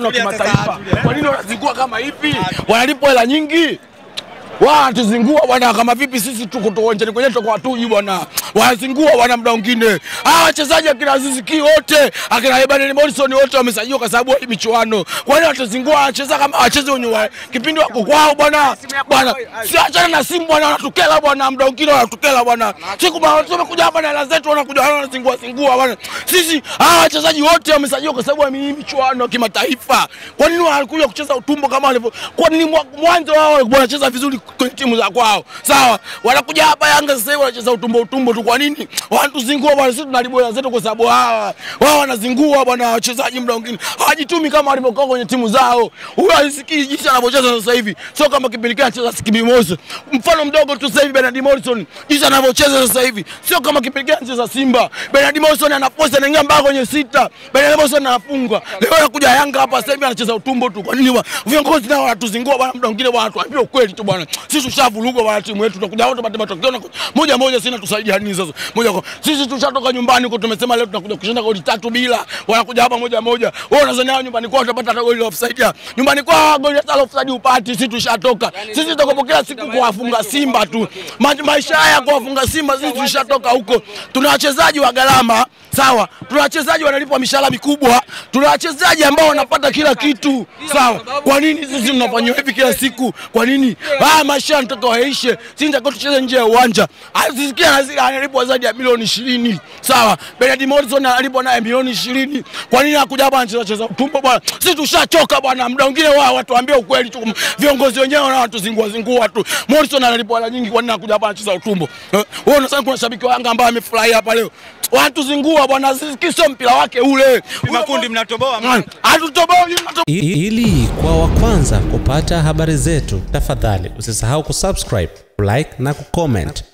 michuano ya kimataifa. Kwa nini wanazingua kama hivi? Wanalipwa hela nyingi wanatuzingua bwana, kama vipi sisi tuko tu uwanjani kwenyewe tuko hatuji bwana, wanazingua bwana. Muda mwingine hawa wachezaji akina Aziz Ki wote akina Eban Morrison wote wamesajiliwa kwa sababu ya hii michuano. Kwa nini watuzingua? Wanacheza kama wacheze wenye kipindi wako kwao bwana bwana, si achana na simu bwana, wanatukela bwana, muda mwingine wanatukela bwana. Siku bwana tumekuja hapa na hela zetu, wanakuja wanazingua zingua bwana. Sisi hawa wachezaji wote wamesajiliwa kwa sababu ya hii michuano kimataifa. Kwa nini wanakuja kucheza utumbo kama walivyo? Kwa nini mwanzo wao walikuwa wanacheza vizuri kwenye timu za kwao? Sawa, wanakuja hapa Yanga sasa hivi wanacheza utumbo utumbo tu. Kwa nini wanatuzingua bwana? Sisi tunaribu ya zetu kwa sababu hawa wao wanazingua bwana, wachezaji muda mwingine hawajitumi kama walivyokuwa kwenye timu zao. Huyo alisikii jinsi anavyocheza sasa hivi, sio kama kipindi kile anacheza siki Mozo. Mfano mdogo tu sasa hivi Bernard Morrison jinsi anavyocheza sasa hivi, sio kama kipindi kile anacheza Simba. Bernard Morrison anaposa anaingia mpaka kwenye sita, Bernard Morrison anafungwa. Leo anakuja Yanga hapa sasa hivi anacheza utumbo tu. Kwa nini viongozi nao wanatuzingua bwana? Muda mwingine bwana, tuambie ukweli tu bwana, sisi tushavurugwa wala timu yetu tunakuja wote tupate matokeo moja moja, sina tusaidia nini sasa? Moja kwa sisi tushatoka nyumbani huko, tumesema leo tunakuja kushinda goli tatu bila, wanakuja hapa moja moja. Wewe unazani hao nyumbani kwao utapata hata goli la offside nyumbani kwao, goli hata la offside upati. Sisi tushatoka, sisi tutakopokea siku siku kuwafunga Simba tu. Maisha haya kuwafunga Simba, sisi tushatoka huko. Tuna wachezaji wa gharama sawa, tuna wachezaji wanalipwa mishahara mikubwa, tuna wachezaji ambao wanapata kila kitu sawa. Kwa nini sisi tunafanywa hivi kila siku? Kwa nini haya maisha yanataka waishe? Sinza kwa tucheze nje ya uwanja. Asisikia analipwa zaidi ya milioni ishirini sawa. Bernard Morrison analipwa naye milioni ishirini. Kwa nini hakuja hapa anacheza cheza utumbo bwana? Sisi tushachoka bwana, muda mwingine wao watuambie ukweli tu, viongozi wenyewe wana watu zingua zingua tu. Morrison analipwa hela nyingi, kwa nini hakuja hapa anacheza utumbo? Eh, Wewe unasema kuna shabiki wa Yanga ambaye amefurahi hapa leo watu zingua bwana, sio mpira wake ule. Makundi mnatoboa mwana. hatutoboi. Ili kwa wa kwanza kupata habari zetu, tafadhali usisahau kusubscribe, like na kucomment.